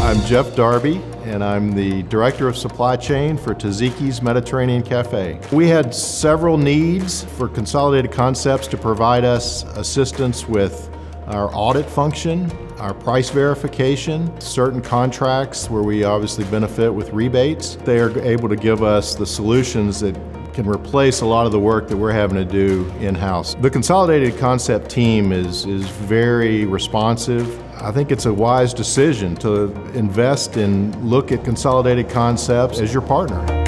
I'm Jeff Darby, and I'm the Director of Supply Chain for Taziki's Mediterranean Cafe. We had several needs for Consolidated Concepts to provide us assistance with our audit function, our price verification, certain contracts where we obviously benefit with rebates. They are able to give us the solutions that can replace a lot of the work that we're having to do in-house. The Consolidated Concept team is, is very responsive. I think it's a wise decision to invest and look at Consolidated Concepts as your partner.